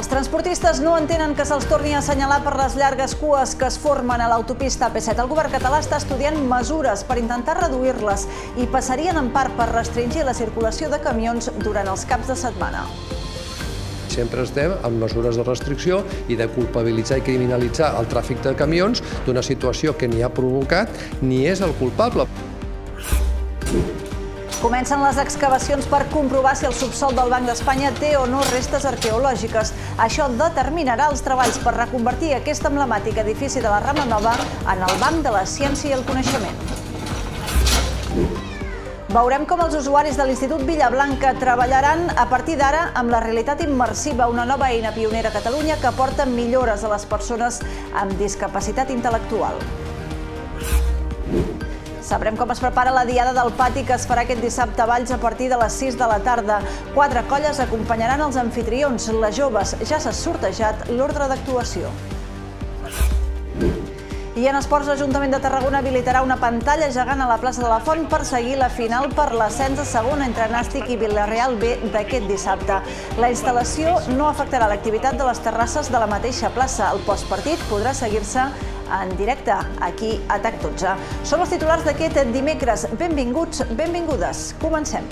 Els transportistes no entenen que se'ls torni a assenyalar per les llargues cues que es formen a l'autopista AP7. El govern català està estudiant mesures per intentar reduir-les i passarien en part per restringir la circulació de camions durant els caps de setmana. Sempre estem amb mesures de restricció i de culpabilitzar i criminalitzar el tràfic de camions d'una situació que ni ha provocat ni és el culpable. Comencen les excavacions per comprovar si el subsol del Banc d'Espanya té o no restes arqueològiques. Això determinarà els treballs per reconvertir aquest emblemàtic edifici de la Rama Nova en el Banc de la Ciència i el Coneixement. Veurem com els usuaris de l'Institut Villablanca treballaran a partir d'ara amb la realitat immersiva, una nova eina pionera a Catalunya que aporta millores a les persones amb discapacitat intel·lectual. Sabrem com es prepara la Diada del Pati que es farà aquest dissabte a Valls a partir de les 6 de la tarda. Quatre colles acompanyaran els anfitrions. Les joves ja s'ha sortejat l'ordre d'actuació. I en esports, l'Ajuntament de Tarragona habilitarà una pantalla gegant a la plaça de la Font per seguir la final per l'ascens a segona entre Nàstic i Villarreal B d'aquest dissabte. La instal·lació no afectarà l'activitat de les terrasses de la mateixa plaça. El postpartit podrà seguir-se en directe aquí a TAC12. Som els titulars d'aquest dimecres. Benvinguts, benvingudes. Comencem.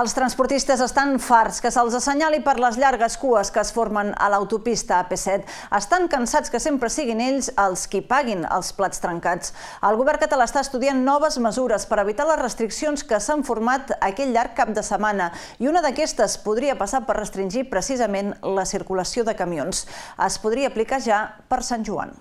Els transportistes estan farts que se'ls assenyali per les llargues cues que es formen a l'autopista AP7. Estan cansats que sempre siguin ells els qui paguin els plats trencats. El govern català està estudiant noves mesures per evitar les restriccions que s'han format aquell llarg cap de setmana i una d'aquestes podria passar per restringir precisament la circulació de camions. Es podria aplicar ja per Sant Joan.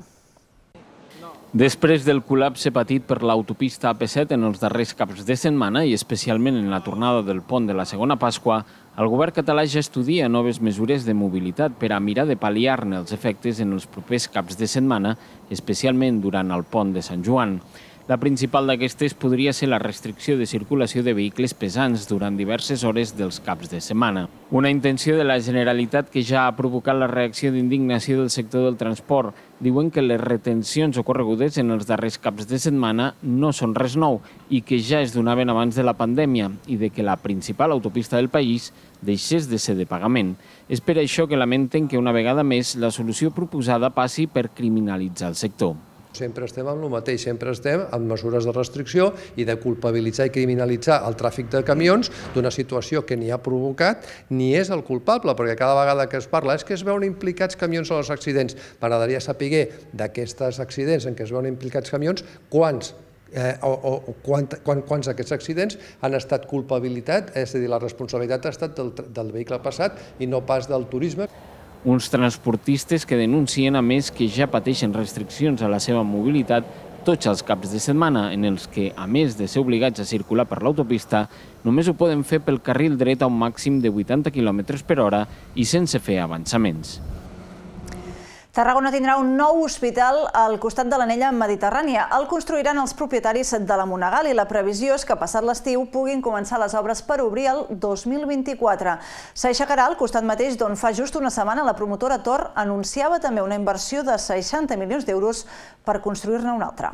Després del col·lapse patit per l'autopista AP7 en els darrers caps de setmana i especialment en la tornada del pont de la segona Pasqua, el govern català ja estudia noves mesures de mobilitat per a mirar de pal·liar-ne els efectes en els propers caps de setmana, especialment durant el pont de Sant Joan. La principal d'aquestes podria ser la restricció de circulació de vehicles pesants durant diverses hores dels caps de setmana. Una intenció de la Generalitat que ja ha provocat la reacció d'indignació del sector del transport. Diuen que les retencions ocorregudes en els darrers caps de setmana no són res nou i que ja es donaven abans de la pandèmia i de que la principal autopista del país deixés de ser de pagament. És per això que lamenten que una vegada més la solució proposada passi per criminalitzar el sector. Sempre estem amb el mateix, sempre estem amb mesures de restricció i de culpabilitzar i criminalitzar el tràfic de camions d'una situació que ni ha provocat ni és el culpable, perquè cada vegada que es parla és que es veuen implicats camions en els accidents. M'agradaria saber d'aquests accidents en què es veuen implicats camions, quants eh, o, o, quant, quant, quants d'aquests accidents han estat culpabilitat, és a dir, la responsabilitat ha estat del, del vehicle passat i no pas del turisme. Uns transportistes que denuncien a més que ja pateixen restriccions a la seva mobilitat tots els caps de setmana en els que, a més de ser obligats a circular per l'autopista, només ho poden fer pel carril dret a un màxim de 80 km per hora i sense fer avançaments. Tarragona tindrà un nou hospital al costat de l'anella mediterrània. El construiran els propietaris de la Monegal i la previsió és que passat l'estiu puguin començar les obres per obrir el 2024. S'aixecarà al costat mateix d'on fa just una setmana la promotora Tor anunciava també una inversió de 60 milions d'euros per construir-ne una altra.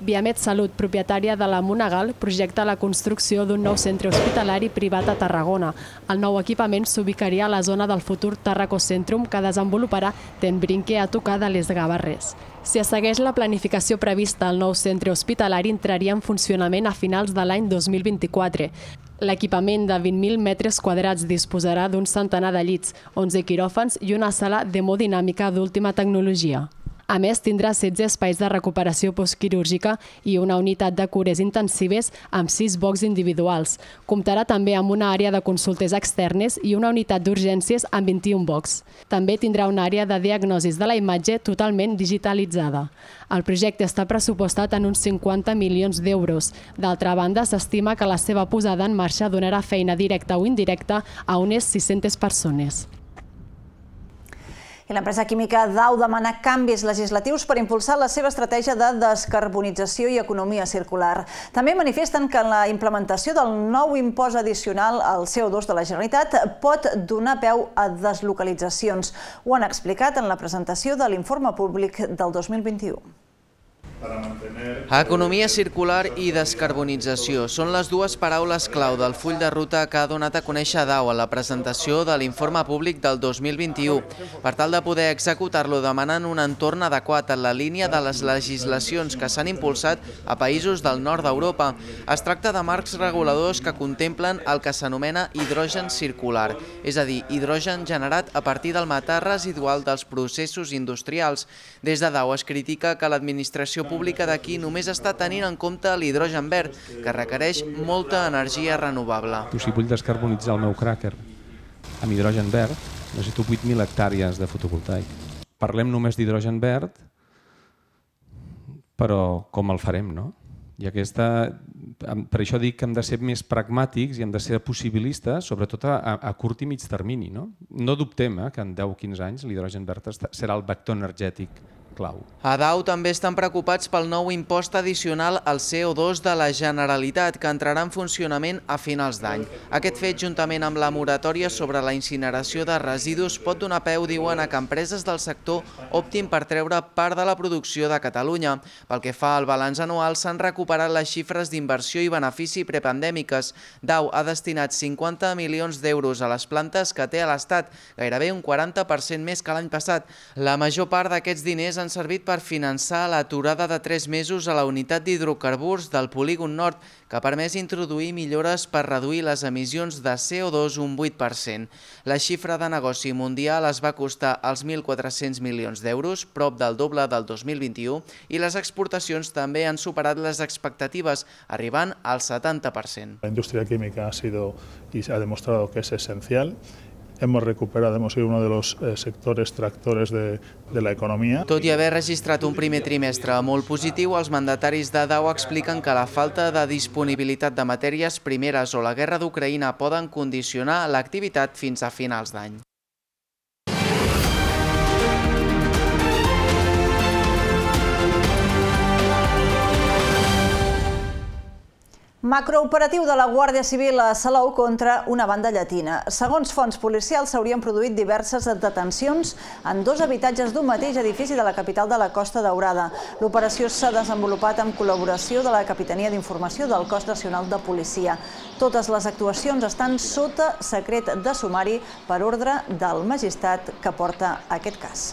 Viamet Salut, propietària de la Monegal, projecta la construcció d'un nou centre hospitalari privat a Tarragona. El nou equipament s'ubicaria a la zona del futur Tarraco Centrum que desenvoluparà Ten Brinque a tocar de les Gavarrers. Si es segueix la planificació prevista, el nou centre hospitalari entraria en funcionament a finals de l'any 2024. L'equipament de 20.000 metres quadrats disposarà d'un centenar de llits, 11 quiròfans i una sala d'hemodinàmica d'última tecnologia. A més, tindrà 16 espais de recuperació postquirúrgica i una unitat de cures intensives amb 6 bocs individuals. Comptarà també amb una àrea de consultes externes i una unitat d'urgències amb 21 bocs. També tindrà una àrea de diagnosis de la imatge totalment digitalitzada. El projecte està pressupostat en uns 50 milions d'euros. D'altra banda, s'estima que la seva posada en marxa donarà feina directa o indirecta a unes 600 persones. I l'empresa química Dow demana canvis legislatius per impulsar la seva estratègia de descarbonització i economia circular. També manifesten que la implementació del nou impost addicional al CO2 de la Generalitat pot donar peu a deslocalitzacions. Ho han explicat en la presentació de l'informe públic del 2021. Economia circular i descarbonització són les dues paraules clau del full de ruta que ha donat a conèixer DAO a la presentació de l'informe públic del 2021. Per tal de poder executar-lo demanen un entorn adequat en la línia de les legislacions que s'han impulsat a països del nord d'Europa. Es tracta de marcs reguladors que contemplen el que s'anomena hidrogen circular, és a dir, hidrogen generat a partir del metà residual dels processos industrials. Des de DAO es critica que l'administració pública d'aquí només està tenint en compte l'hidrogen verd, que requereix molta energia renovable. Si vull descarbonitzar el meu cràquer amb hidrogen verd, necessito 8.000 hectàrees de fotovoltaic. Parlem només d'hidrogen verd, però com el farem, no? I aquesta, per això dic que hem de ser més pragmàtics i hem de ser possibilistes, sobretot a, a curt i mig termini. No, no dubtem eh, que en 10 o 15 anys l'hidrogen verd serà el vector energètic clau. A DAO també estan preocupats pel nou impost addicional al CO2 de la Generalitat, que entrarà en funcionament a finals d'any. Aquest fet, juntament amb la moratòria sobre la incineració de residus, pot donar peu, diuen, a que empreses del sector optin per treure part de la producció de Catalunya. Pel que fa al balanç anual, s'han recuperat les xifres d'inversió i benefici prepandèmiques. DAO ha destinat 50 milions d'euros a les plantes que té a l'Estat, gairebé un 40% més que l'any passat. La major part d'aquests diners han servit per finançar l'aturada de 3 mesos a la unitat d'hidrocarburs del polígon nord, que ha permès introduir millores per reduir les emissions de CO2 un 8%. La xifra de negoci mundial es va costar els 1.400 milions d'euros, prop del doble del 2021, i les exportacions també han superat les expectatives, arribant al 70%. La indústria química ha sido y ha demostrado que es esencial hemos recuperado, hemos sido uno de los eh, sectores tractores de, de la economia. Tot i haver registrat un primer trimestre molt positiu, els mandataris de DAO expliquen que la falta de disponibilitat de matèries primeres o la guerra d'Ucraïna poden condicionar l'activitat fins a finals d'any. Macrooperatiu de la Guàrdia Civil a Salou contra una banda llatina. Segons fonts policials, s'haurien produït diverses detencions en dos habitatges d'un mateix edifici de la capital de la Costa Daurada. L'operació s'ha desenvolupat amb col·laboració de la Capitania d'Informació del Cos Nacional de Policia. Totes les actuacions estan sota secret de sumari per ordre del magistrat que porta aquest cas.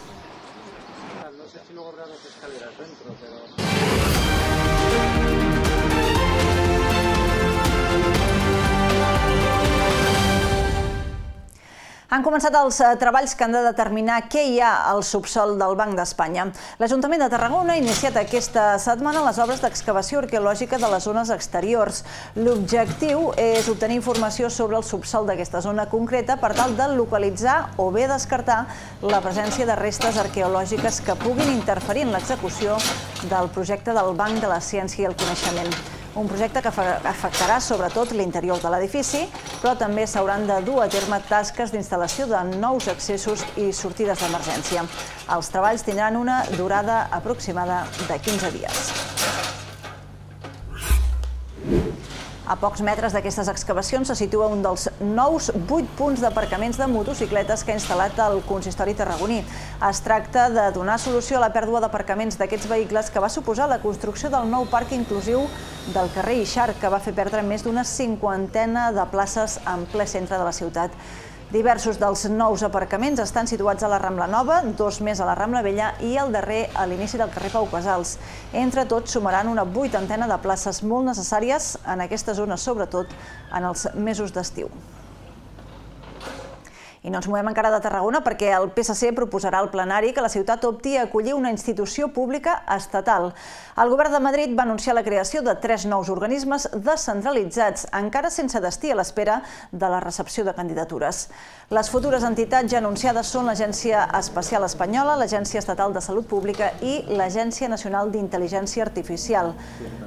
Han començat els eh, treballs que han de determinar què hi ha al subsol del Banc d'Espanya. L'Ajuntament de Tarragona ha iniciat aquesta setmana les obres d'excavació arqueològica de les zones exteriors. L'objectiu és obtenir informació sobre el subsol d'aquesta zona concreta per tal de localitzar o bé descartar la presència de restes arqueològiques que puguin interferir en l'execució del projecte del Banc de la Ciència i el Coneixement un projecte que afectarà sobretot l'interior de l'edifici, però també s'hauran de dur a terme tasques d'instal·lació de nous accessos i sortides d'emergència. Els treballs tindran una durada aproximada de 15 dies. A pocs metres d'aquestes excavacions se situa un dels nous vuit punts d'aparcaments de motocicletes que ha instal·lat el consistori tarragoní. Es tracta de donar solució a la pèrdua d'aparcaments d'aquests vehicles que va suposar la construcció del nou parc inclusiu del carrer Ixart, que va fer perdre més d'una cinquantena de places en ple centre de la ciutat. Diversos dels nous aparcaments estan situats a la Rambla Nova, dos més a la Rambla Vella i el darrer a l'inici del carrer Pau Casals. Entre tots sumaran una vuitantena de places molt necessàries en aquesta zona, sobretot en els mesos d'estiu. I no ens movem encara de Tarragona perquè el PSC proposarà al plenari que la ciutat opti a acollir una institució pública estatal. El govern de Madrid va anunciar la creació de tres nous organismes descentralitzats, encara sense destí a l'espera de la recepció de candidatures. Les futures entitats ja anunciades són l'Agència Espacial Espanyola, l'Agència Estatal de Salut Pública i l'Agència Nacional d'Intel·ligència Artificial.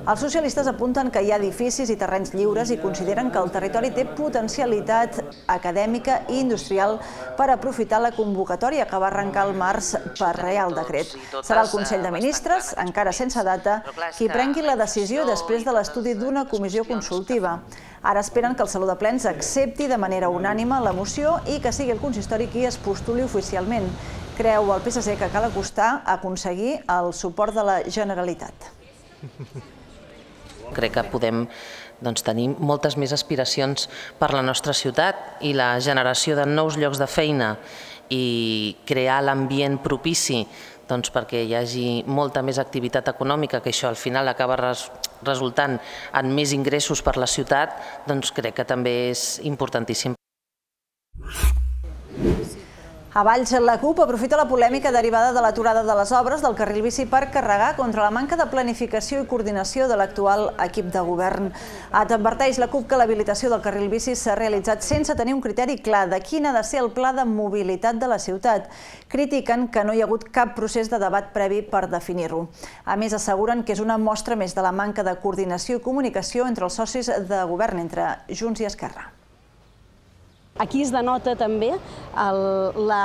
Els socialistes apunten que hi ha edificis i terrenys lliures i consideren que el territori té potencialitat acadèmica i industrial Territorial per aprofitar la convocatòria que va arrencar el març per Real Decret. Serà el Consell de Ministres, encara sense data, qui prengui la decisió després de l'estudi d'una comissió consultiva. Ara esperen que el Saló de Plens accepti de manera unànima la moció i que sigui el consistori qui es postuli oficialment. Creu el PSC que cal acostar a aconseguir el suport de la Generalitat. Crec que podem doncs, tenir moltes més aspiracions per la nostra ciutat i la generació de nous llocs de feina i crear l'ambient propici doncs, perquè hi hagi molta més activitat econòmica, que això al final acaba res, resultant en més ingressos per la ciutat, doncs crec que també és importantíssim. A Valls, la CUP aprofita la polèmica derivada de l'aturada de les obres del carril bici per carregar contra la manca de planificació i coordinació de l'actual equip de govern. Adverteix la CUP que l'habilitació del carril bici s'ha realitzat sense tenir un criteri clar de quin ha de ser el pla de mobilitat de la ciutat. Critiquen que no hi ha hagut cap procés de debat previ per definir-ho. A més, asseguren que és una mostra més de la manca de coordinació i comunicació entre els socis de govern, entre Junts i Esquerra. Aquí es denota també el, la,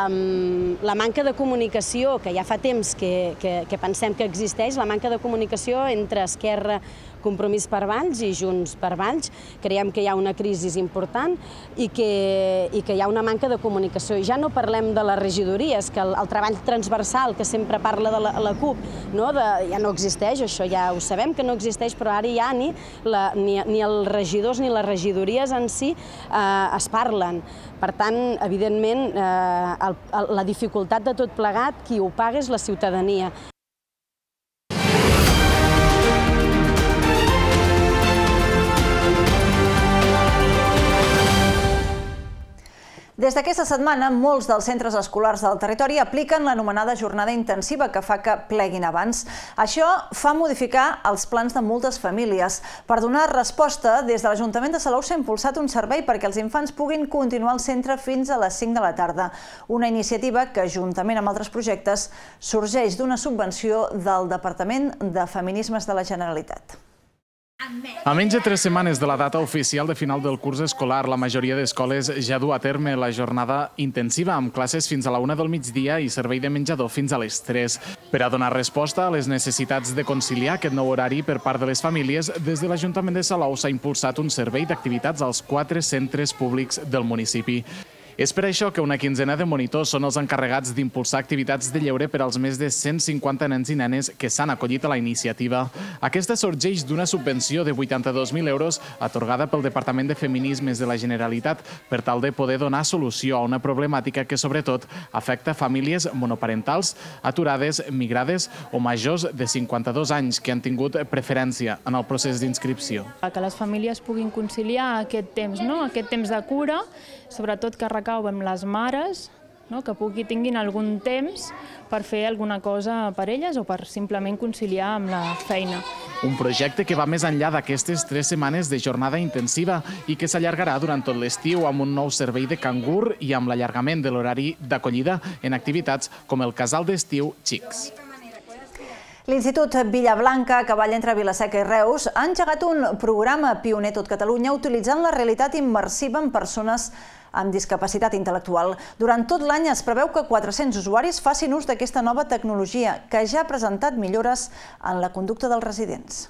la manca de comunicació, que ja fa temps que, que, que pensem que existeix, la manca de comunicació entre Esquerra, Compromís per Valls i Junts per Valls. Creiem que hi ha una crisi important i que, i que hi ha una manca de comunicació. I ja no parlem de les regidories, que el, el treball transversal que sempre parla de la, la CUP no? De, ja no existeix, això ja ho sabem que no existeix, però ara ja ni, la, ni, ni els regidors ni les regidories en si eh, es parlen. Per tant, evidentment, eh, el, el, la dificultat de tot plegat, qui ho paga és la ciutadania. Des d'aquesta setmana, molts dels centres escolars del territori apliquen l'anomenada jornada intensiva que fa que pleguin abans. Això fa modificar els plans de moltes famílies. Per donar resposta, des de l'Ajuntament de Salou s'ha impulsat un servei perquè els infants puguin continuar al centre fins a les 5 de la tarda. Una iniciativa que, juntament amb altres projectes, sorgeix d'una subvenció del Departament de Feminismes de la Generalitat. A menys de tres setmanes de la data oficial de final del curs escolar, la majoria d'escoles ja du a terme la jornada intensiva amb classes fins a la una del migdia i servei de menjador fins a les 3. Per a donar resposta a les necessitats de conciliar aquest nou horari per part de les famílies, des de l'Ajuntament de Salou s'ha impulsat un servei d'activitats als quatre centres públics del municipi. És per això que una quinzena de monitors són els encarregats d'impulsar activitats de lleure per als més de 150 nens i nenes que s'han acollit a la iniciativa. Aquesta sorgeix d'una subvenció de 82.000 euros atorgada pel Departament de Feminismes de la Generalitat per tal de poder donar solució a una problemàtica que sobretot afecta famílies monoparentals, aturades, migrades o majors de 52 anys que han tingut preferència en el procés d'inscripció. Que les famílies puguin conciliar aquest temps, no? aquest temps de cura, sobretot que recau amb les mares, no? que pugui tinguin algun temps per fer alguna cosa per elles o per simplement conciliar amb la feina. Un projecte que va més enllà d'aquestes tres setmanes de jornada intensiva i que s'allargarà durant tot l'estiu amb un nou servei de cangur i amb l'allargament de l'horari d'acollida en activitats com el casal d'estiu Xics. L'Institut Villablanca, que balla entre Vilaseca i Reus, ha engegat un programa pioner tot Catalunya utilitzant la realitat immersiva en persones amb discapacitat intel·lectual. Durant tot l'any es preveu que 400 usuaris facin ús d'aquesta nova tecnologia, que ja ha presentat millores en la conducta dels residents.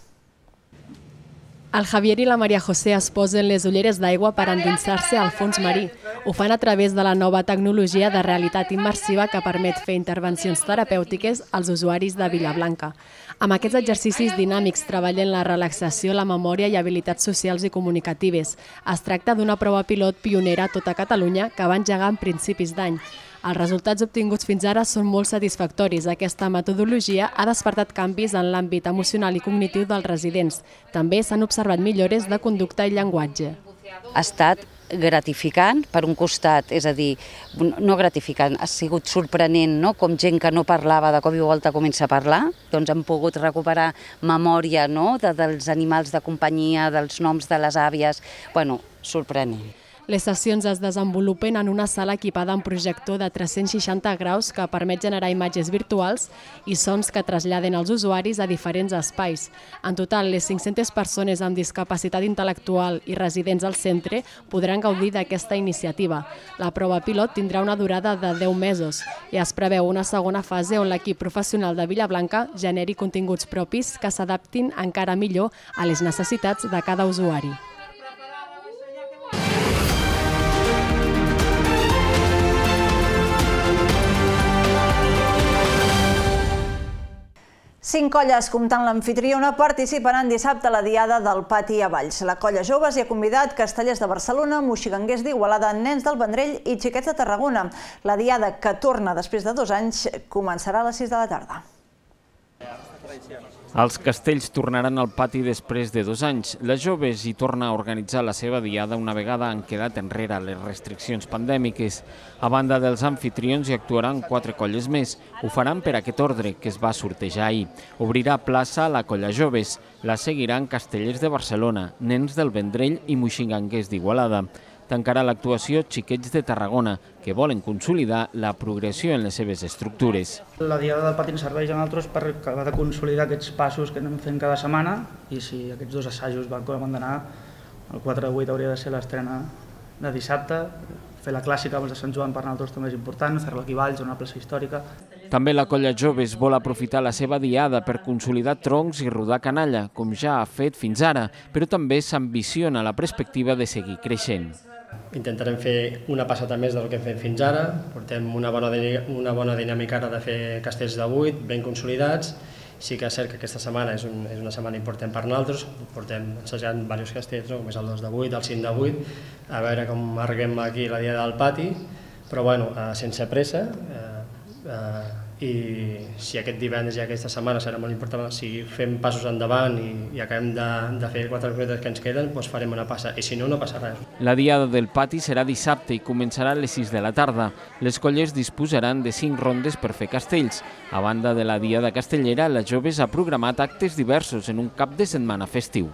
El Javier i la Maria José es posen les ulleres d'aigua per endinsar-se al fons marí. Ho fan a través de la nova tecnologia de realitat immersiva que permet fer intervencions terapèutiques als usuaris de Villablanca. Amb aquests exercicis dinàmics treballen la relaxació, la memòria i habilitats socials i comunicatives. Es tracta d'una prova pilot pionera a tota Catalunya que va engegar en principis d'any. Els resultats obtinguts fins ara són molt satisfactoris. Aquesta metodologia ha despertat canvis en l'àmbit emocional i cognitiu dels residents. També s'han observat millores de conducta i llenguatge. Ha estat gratificant, per un costat, és a dir, no gratificant, ha sigut sorprenent, no? com gent que no parlava de cop i volta comença a parlar, doncs hem pogut recuperar memòria no? de, dels animals de companyia, dels noms de les àvies, bueno, sorprenent. Les sessions es desenvolupen en una sala equipada amb projector de 360 graus que permet generar imatges virtuals i sons que traslladen els usuaris a diferents espais. En total, les 500 persones amb discapacitat intel·lectual i residents al centre podran gaudir d'aquesta iniciativa. La prova pilot tindrà una durada de 10 mesos i es preveu una segona fase on l'equip professional de Villablanca generi continguts propis que s'adaptin encara millor a les necessitats de cada usuari. Cinc colles, comptant l'anfitriona, participaran dissabte a la Diada del Pati a Valls. La colla Joves hi ha convidat castellers de Barcelona, moxiganguers d'Igualada, nens del Vendrell i xiquets de Tarragona. La Diada, que torna després de dos anys, començarà a les 6 de la tarda. Els castells tornaran al pati després de dos anys. La Joves hi torna a organitzar la seva diada una vegada han quedat enrere les restriccions pandèmiques. A banda dels anfitrions hi actuaran quatre colles més. Ho faran per aquest ordre, que es va sortejar ahir. Obrirà plaça a la colla Joves. La seguiran castellers de Barcelona, nens del Vendrell i moixinganguers d'Igualada tancarà l'actuació Xiquets de Tarragona, que volen consolidar la progressió en les seves estructures. La Diada del Pati ens serveix a nosaltres per acabar de consolidar aquests passos que anem fent cada setmana i si aquests dos assajos van com han d'anar, el 4 de 8 hauria de ser l'estrena de dissabte, fer la clàssica amb els de Sant Joan per nosaltres també és important, fer-la aquí Valls, una plaça històrica. També la colla Joves vol aprofitar la seva diada per consolidar troncs i rodar canalla, com ja ha fet fins ara, però també s'ambiciona la perspectiva de seguir creixent. Intentarem fer una passata més del que hem fet fins ara, portem una bona, una bona dinàmica ara de fer castells de 8, ben consolidats, sí que és cert que aquesta setmana és, un, és una setmana important per nosaltres, portem assajant diversos castells, no? com és el 2 de 8, el 5 de 8, a veure com arribem aquí la dia del pati, però bueno, eh, sense pressa, eh, eh, i si aquest divendres i aquesta setmana serà molt important, si fem passos endavant i, i acabem de, de fer quatre metres que ens queden, doncs farem una passa, i si no, no passa res. La diada del pati serà dissabte i començarà a les 6 de la tarda. Les collers disposaran de 5 rondes per fer castells. A banda de la diada castellera, la Joves ha programat actes diversos en un cap de setmana festiu.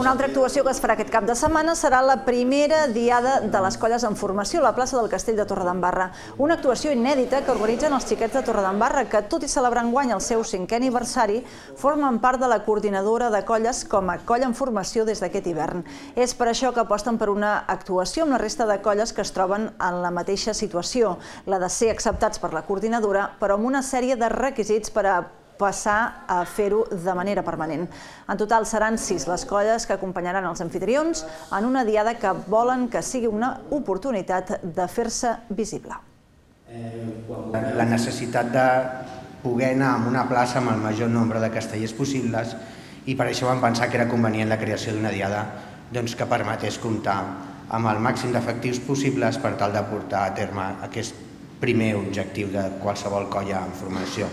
Una altra actuació que es farà aquest cap de setmana serà la primera diada de les colles en formació a la plaça del Castell de Torredembarra. Una actuació inèdita que organitzen els xiquets de Torredembarra, que tot i celebrar enguany el seu cinquè aniversari, formen part de la coordinadora de colles com a colla en formació des d'aquest hivern. És per això que aposten per una actuació amb la resta de colles que es troben en la mateixa situació, la de ser acceptats per la coordinadora, però amb una sèrie de requisits per a passar a fer-ho de manera permanent. En total seran sis les colles que acompanyaran els anfitrions en una diada que volen que sigui una oportunitat de fer-se visible. La necessitat de poder anar a una plaça amb el major nombre de castellers possibles i per això vam pensar que era convenient la creació d'una diada doncs, que permetés comptar amb el màxim d'efectius possibles per tal de portar a terme aquest primer objectiu de qualsevol colla en formació.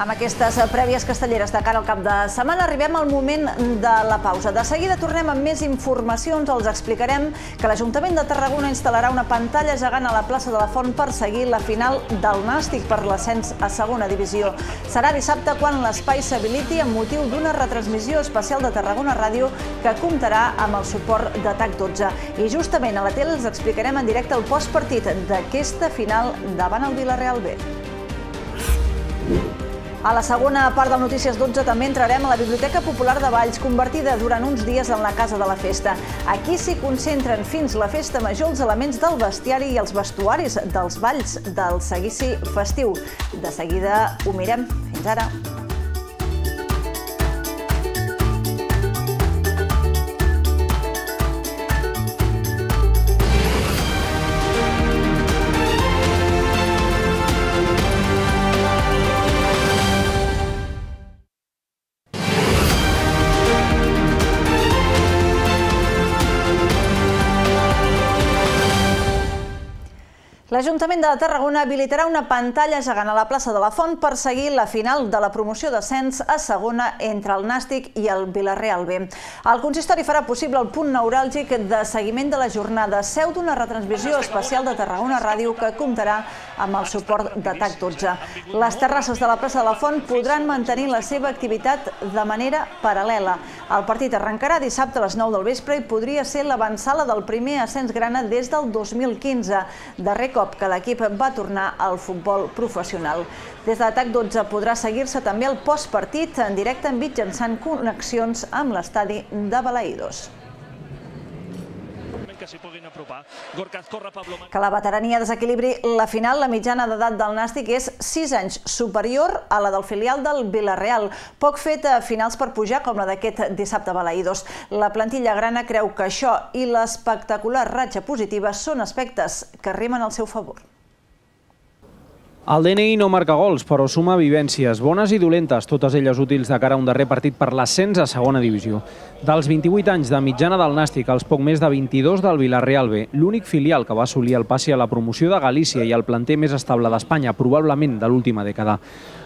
Amb aquestes prèvies castelleres de cara al cap de setmana arribem al moment de la pausa. De seguida tornem amb més informacions. Els explicarem que l'Ajuntament de Tarragona instal·larà una pantalla gegant a la plaça de la Font per seguir la final del Nàstic per l'ascens a segona divisió. Serà dissabte quan l'espai s'habiliti amb motiu d'una retransmissió especial de Tarragona Ràdio que comptarà amb el suport de TAC12. I justament a la tele els explicarem en directe el postpartit d'aquesta final davant el Villarreal B. A la segona part del Notícies 12 també entrarem a la Biblioteca Popular de Valls, convertida durant uns dies en la Casa de la Festa. Aquí s'hi concentren fins la festa major els elements del bestiari i els vestuaris dels balls del seguici festiu. De seguida ho mirem. Fins ara. L'Ajuntament de Tarragona habilitarà una pantalla gegant a la plaça de la Font per seguir la final de la promoció d'ascens a segona entre el Nàstic i el Vilareal B. El consistori farà possible el punt neuràlgic de seguiment de la jornada, seu d'una retransmissió especial de Tarragona Ràdio que comptarà amb el suport de TAC 12. Les terrasses de la plaça de la Font podran mantenir la seva activitat de manera paral·lela. El partit arrencarà dissabte a les 9 del vespre i podria ser l'avançala del primer ascens grana des del 2015, darrer cop que l'equip va tornar al futbol professional. Des de TAC 12 podrà seguir-se també el postpartit en directe mitjançant connexions amb l'estadi de Balaïdos s'hi puguin apropar. Gorkaz corre Pablo... Que la veterania desequilibri la final, la mitjana d'edat del Nàstic és 6 anys superior a la del filial del Villarreal. Poc fet a finals per pujar com la d'aquest dissabte Balaïdos. La plantilla grana creu que això i l'espectacular ratxa positiva són aspectes que rimen al seu favor. El DNI no marca gols, però suma vivències, bones i dolentes, totes elles útils de cara a un darrer partit per l'ascens a segona divisió. Dels 28 anys de mitjana del Nàstic als poc més de 22 del Villarreal B, l'únic filial que va assolir el passi a la promoció de Galícia i el planter més estable d'Espanya, probablement de l'última dècada.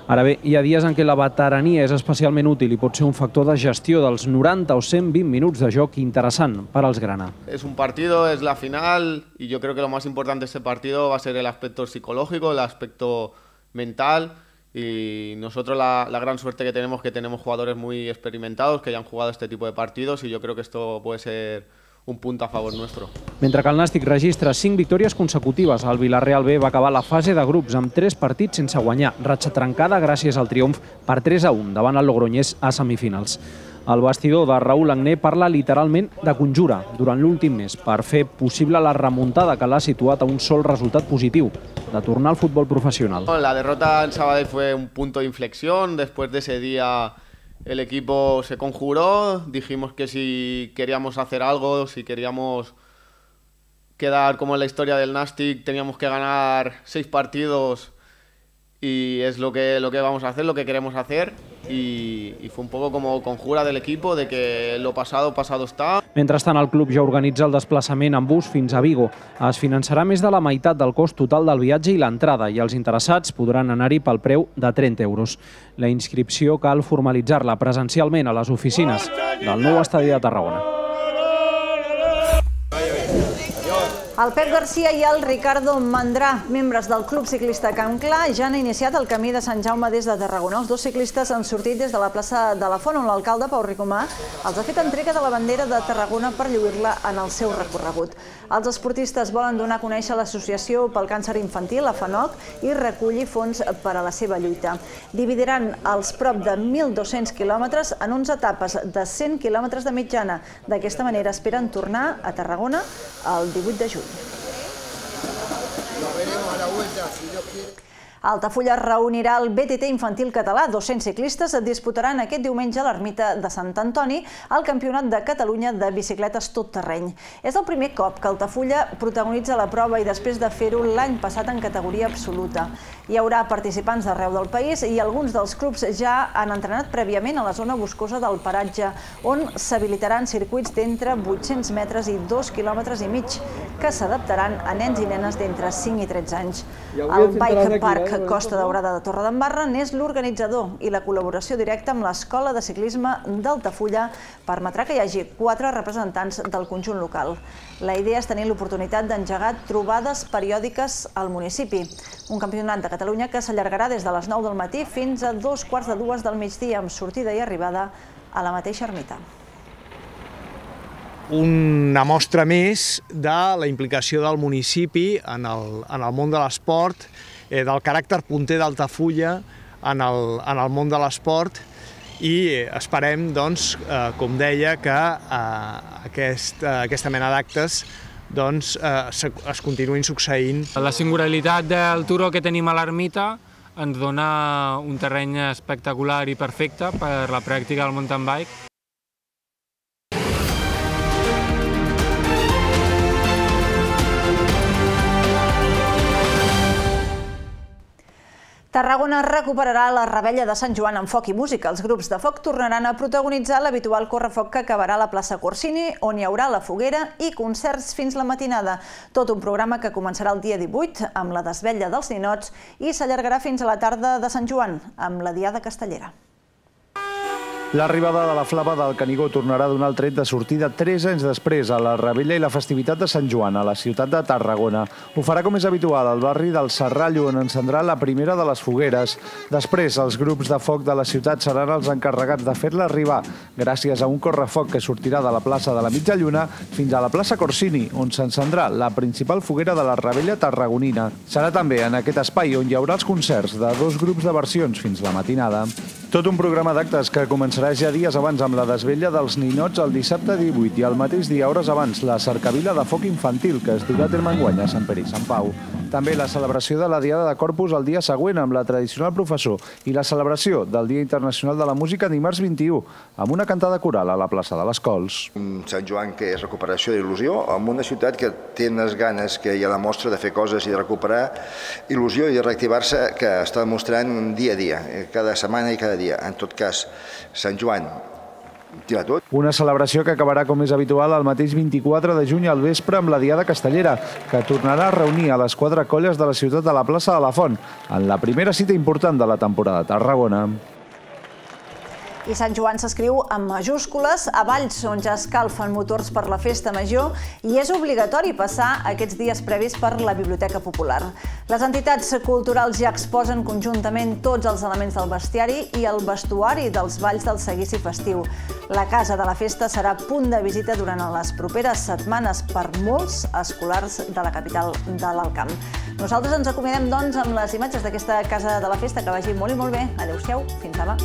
Ara bé, hi ha dies en què la veterania és especialment útil i pot ser un factor de gestió dels 90 o 120 minuts de joc interessant per als grana. Es un partido, es la final y yo creo que lo más importante de partido va a ser el el aspecto mental y nosotros la, la gran suerte que tenemos que tenemos jugadores muy experimentados que ya han jugado este tipo de partidos y yo creo que esto puede ser un punt a favor nostre. Mentre que el Nàstic registra 5 victòries consecutives, el Villarreal B va acabar la fase de grups amb 3 partits sense guanyar, ratxa trencada gràcies al triomf per 3 a 1 davant el Logroñés a semifinals. El vestidor de Raúl Agné parla literalment de conjura durant l'últim mes per fer possible la remuntada que l'ha situat a un sol resultat positiu, de tornar al futbol professional. La derrota en Sabadell fue un punto de inflexión. Después de ese día el equipo se conjuró, dijimos que si queríamos hacer algo, si queríamos quedar como en la historia del Nastic, teníamos que ganar seis partidos y es lo que, lo que vamos a hacer, lo que queremos hacer y, y fue un poco como conjura del equipo de que lo pasado, pasado está. Mentrestant, el club ja organitza el desplaçament en bus fins a Vigo. Es finançarà més de la meitat del cost total del viatge i l'entrada i els interessats podran anar-hi pel preu de 30 euros. La inscripció cal formalitzar-la presencialment a les oficines del nou estadi de Tarragona. El Pep Garcia i el Ricardo Mandrà, membres del Club Ciclista Camp Clar, ja han iniciat el camí de Sant Jaume des de Tarragona. Els dos ciclistes han sortit des de la plaça de la Font, on l'alcalde Pau Ricomà els ha fet entrega de la bandera de Tarragona per lluir-la en el seu recorregut. Els esportistes volen donar a conèixer l'Associació pel Càncer Infantil, la FANOC, i recollir fons per a la seva lluita. Dividiran els prop de 1.200 quilòmetres en 11 etapes de 100 quilòmetres de mitjana. D'aquesta manera esperen tornar a Tarragona el 18 de juny. it. Altafulla reunirà el BTT infantil català. 200 ciclistes disputaran aquest diumenge a l'ermita de Sant Antoni al Campionat de Catalunya de bicicletes tot terreny. És el primer cop que Altafulla protagonitza la prova i després de fer-ho l'any passat en categoria absoluta. Hi haurà participants d'arreu del país i alguns dels clubs ja han entrenat prèviament a la zona boscosa del paratge, on s'habilitaran circuits d'entre 800 metres i 2 quilòmetres i mig, que s'adaptaran a nens i nenes d'entre 5 i 13 anys. El Bike Park Costa Daurada de Torredembarra n'és l'organitzador i la col·laboració directa amb l'Escola de Ciclisme d'Altafulla permetrà que hi hagi quatre representants del conjunt local. La idea és tenir l'oportunitat d'engegar trobades periòdiques al municipi. Un campionat de Catalunya que s'allargarà des de les 9 del matí fins a dos quarts de dues del migdia amb sortida i arribada a la mateixa ermita una mostra més de la implicació del municipi en el, en el món de l'esport eh, del caràcter punter d'Altafulla en el, en el món de l'esport i esperem, doncs, eh, com deia, que eh, aquest, eh, aquesta mena d'actes doncs, eh, es continuïn succeint. La singularitat del turó que tenim a l'ermita ens dona un terreny espectacular i perfecte per la pràctica del mountain bike. Tarragona recuperarà la rebella de Sant Joan amb foc i música. Els grups de foc tornaran a protagonitzar l'habitual correfoc que acabarà a la plaça Corsini, on hi haurà la foguera i concerts fins la matinada. Tot un programa que començarà el dia 18 amb la desvetlla dels ninots i s'allargarà fins a la tarda de Sant Joan amb la Diada Castellera. L'arribada de la flama del Canigó tornarà a donar el tret de sortida tres anys després a la rebella i la festivitat de Sant Joan a la ciutat de Tarragona. Ho farà com és habitual al barri del Serrallo, on encendrà la primera de les fogueres. Després, els grups de foc de la ciutat seran els encarregats de fer-la arribar gràcies a un correfoc que sortirà de la plaça de la Mitja Lluna fins a la plaça Corsini, on s'encendrà la principal foguera de la rebella tarragonina. Serà també en aquest espai on hi haurà els concerts de dos grups de versions fins la matinada. Tot un programa d'actes que començarà ja dies abans amb la desvella dels ninots el dissabte 18 i el mateix dia, hores abans, la cercavila de foc infantil que es durà a terme enguany a Sant Pere Sant Pau. També la celebració de la Diada de Corpus el dia següent amb la tradicional professor i la celebració del Dia Internacional de la Música dimarts 21 amb una cantada coral a la plaça de les Cols. Sant Joan que és recuperació d'il·lusió, amb una ciutat que té unes ganes que hi ha la mostra de fer coses i de recuperar il·lusió i de reactivar-se que està demostrant dia a dia, eh, cada setmana i cada dia. En tot cas, Sant Joan tira tot. Una celebració que acabarà com és habitual el mateix 24 de juny al vespre amb la Diada Castellera, que tornarà a reunir a les quatre colles de la ciutat de la plaça de la Font, en la primera cita important de la temporada a Tarragona. I Sant Joan s'escriu amb majúscules, a Valls, on ja escalfen motors per la festa major, i és obligatori passar aquests dies previs per la Biblioteca Popular. Les entitats culturals ja exposen conjuntament tots els elements del bestiari i el vestuari dels balls del seguici festiu. La Casa de la Festa serà punt de visita durant les properes setmanes per molts escolars de la capital de l'Alcamp. Nosaltres ens acomiadem, doncs, amb les imatges d'aquesta Casa de la Festa. Que vagi molt i molt bé. Adéu-siau. Fins demà.